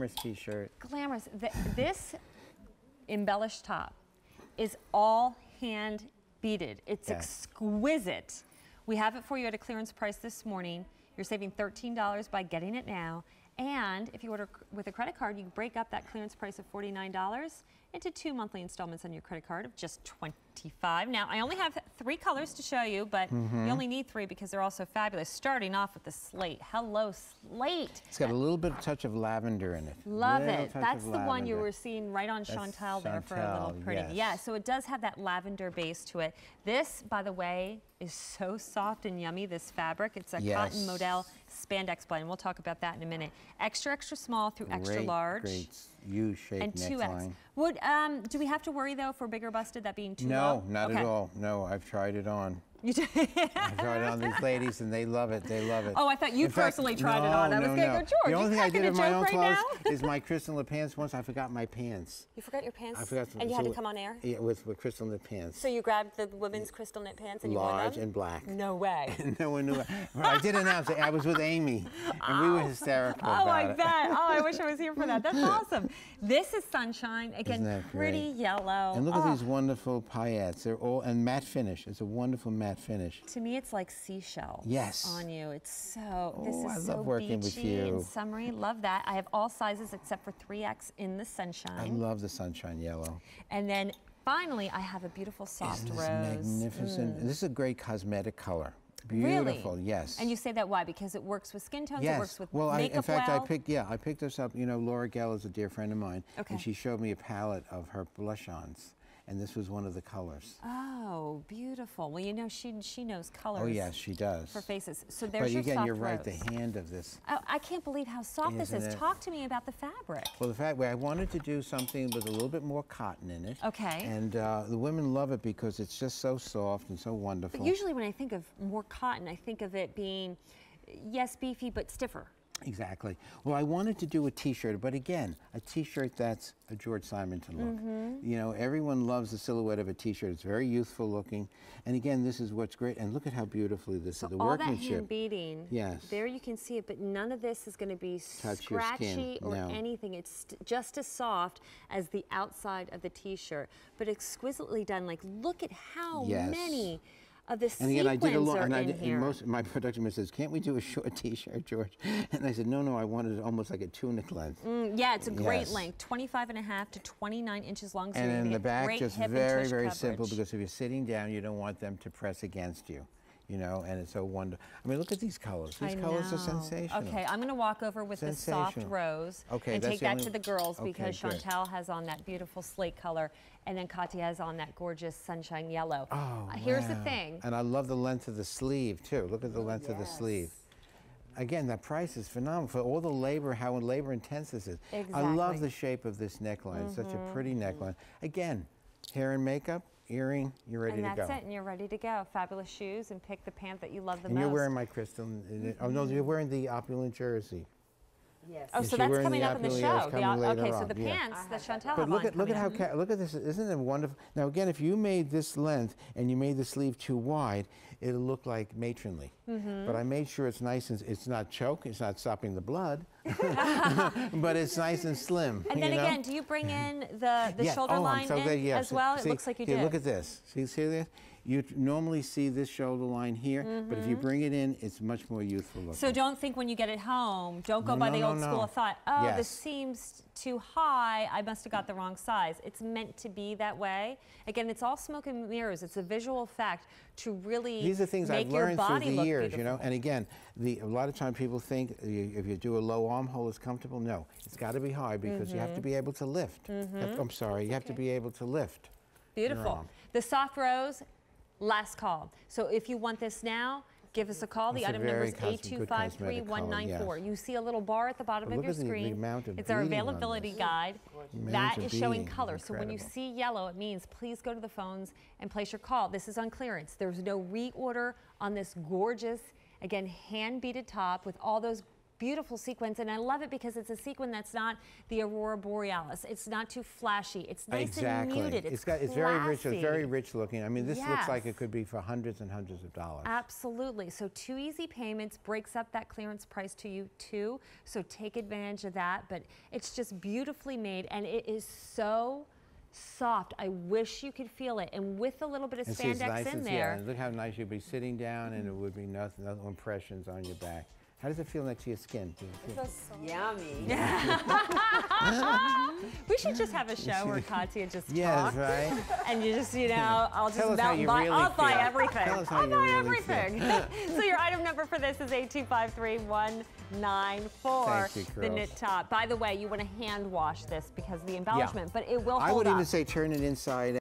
Glamorous t-shirt. Glamorous. Th this embellished top is all hand beaded. It's Yes. exquisite. We have it for you at a clearance price this morning. You're saving $13 by getting it now. And if you order with a credit card, you break up that clearance price of $49 into two monthly installments on your credit card of just 25. Now, I only have three colors to show you, but Mm-hmm. you only need three because they're all so fabulous. Starting off with the slate. Hello, slate. It's got a little bit of touch of lavender in it. Love it. That's the one you were seeing right on Chantal there for a little pretty. yes. Yeah, so it does have that lavender base to it. This, by the way, is so soft and yummy, this fabric. It's a cotton Yes. modal spandex blend. We'll talk about that in a minute. Extra, extra small through extra Great, large. Great U-shaped And 2X. neckline. Would um, do we have to worry though for bigger busted that being too low? No, not Okay. at all. No, I've tried it on. You do- I've tried it on these ladies, and they love it. They love it. Oh, I thought you In fact, personally tried it on. I was no, gonna no. go, George, The only thing I did in my own right clothes now? is my crystal knit pants. Once I forgot my pants. You forgot your pants? I forgot. and you had to come on air? Yeah, with, with crystal knit pants. So you grabbed the women's crystal knit pants and you wore large them? and black. No way. no one knew. it. I did announce it. I was with Amy, and we were oh. hysterical Oh, about I it. bet. Oh, I wish I was here for that. That's awesome. This is sunshine. Again, Isn't that pretty great? yellow. And look at Oh, these wonderful paillettes. They're all and matte finish. It's a wonderful matte finish. To me, it's like seashells Yes. on you. It's so, this Oh, is I so love working with beachy and you. summery. Love that. I have all sizes except for 3X in the sunshine. I love the sunshine yellow. and then finally, I have a beautiful soft Isn't this rose. Mm. magnificent? This is a great cosmetic color. Really? Beautiful, yes. And you say that why? Because it works with skin tones, yes. it works with well, I, makeup in fact, well. I picked. Yeah, I picked this up. You know, Laura Geller is a dear friend of mine, Okay. and she showed me a palette of her blush-ons, and this was one of the colors. Oh, beautiful. Well, you know, she she knows colors Oh yes, she does. for faces. So there's but your again, soft you're right. rose. The hand of this. Oh, I can't believe how soft this Isn't is. it? Talk to me about the fabric. Well, the fact I wanted to do something with a little bit more cotton in it. Okay. And uh, the women love it because it's just so soft and so wonderful. But usually when I think of more cotton, I think of it being, yes, beefy, but stiffer. Exactly. Well, I wanted to do a T-shirt, but again, a T-shirt that's a George Simonton look. Mm-hmm. You know, everyone loves the silhouette of a T-shirt. It's very youthful looking, and again, this is what's great. And look at how beautifully this is the All that hand beading, Yes. there you can see it, but none of this is going to be Touch scratchy or no. anything. It's just as soft as the outside of the t-shirt, but exquisitely done. Like, look at how Yes. many of the And again, I did a lot, and, I did, and most my production man says, "Can't we do a short T-shirt, George?" And I said, "No, no, I wanted it almost like a tunic length." Mm, yeah, it's a great Yes. length, 25 and a half to 29 inches long. So And in the back, just very, very simple because if you're sitting down, you don't want them to press against you, you know, and it's so wonderful. I mean, look at these colors. These I colors are sensational. Okay, I'm going to walk over with the soft rose Okay, and take that to the girls Okay, because. Chantal has on that beautiful slate color and then Katya has on that gorgeous sunshine yellow. Oh, Uh, Here's the thing. And I love the length of the sleeve, too. Look at the length of the sleeve. Again, that price is phenomenal for all the labor, how labor intense this is. I Exactly. Mm-hmm. love the shape of this neckline. It's such a pretty neckline. Again, hair and makeup, earring, you're ready to go. And that's it, and you're ready to go. Fabulous shoes and pick the pant that you love the And most. you're wearing my crystal. Oh no, you're wearing the opulent jersey. Yes. oh, so that's coming up in the show. The coming op- later okay, so on, the yeah. pants that Chantal But look at look at how ca- look at this. Isn't it wonderful? Now again, if you made this length and you made the sleeve too wide, it'll look like matronly. Mm-hmm. But I made sure it's nice and it's not choke. It's not stopping the blood, but it's nice and slim. And then you know? again, do you bring in the, the Yeah, shoulder oh, line so in glad- yeah, as well? see- it looks like you see, did. Look at this. See, see this? You normally see this shoulder line here, but if you Mm-hmm. bring it in, it's much more youthful looking. So don't think when you get it home, don't go No, by no, the old school no. of thought, oh, this seems too high, I must have got the wrong size. It's meant to be that way. Again, it's all smoke and mirrors. It's a visual effect to really These are things I've learned through the years, you know. And again, the, a lot of time people think if you do a low armhole, it's comfortable. No, it's got to be high because you have Mm-hmm. to be able to lift. You have I'm sorry, you have to be able to lift. Beautiful. The soft rose, last call. So if you want this now, give us a call. The item number is cos- good cosmetic color, A253194. yes. You see a little bar at the bottom But of your at the- the screen. of it's our availability guide. That is showing color. So when you see yellow, it means please go to the phones and place your call. This is on clearance. There's no reorder on this gorgeous, again, hand beaded top with all those beautiful sequins. and I love it because it's a sequin that's not the aurora borealis. It's not too flashy. It's nice exactly. and muted. It's, got it's very rich. It's very rich looking. I mean, this looks like it could be for hundreds and hundreds of dollars. Absolutely. So two easy payments breaks up that clearance price to you too. So take advantage of that. But it's just beautifully made and it is so soft. I wish you could feel it. And with a little bit of And spandex nice in there. Yeah, look how nice you'd be sitting down, and it would be nothing, no impressions on your back. How does it feel next to your skin? Do you so Yummy. We should just have a show where Katya just Yes, talks. right. And you just, you know, I'll just Tell us how melt- buy, really I'll buy everything. Tell us how I'll you buy really feel. everything. so your item number for this is A253194. Thank you, the knit top. By the way, you want to hand wash this because of the embellishment, but it will hold I would up. even say turn it inside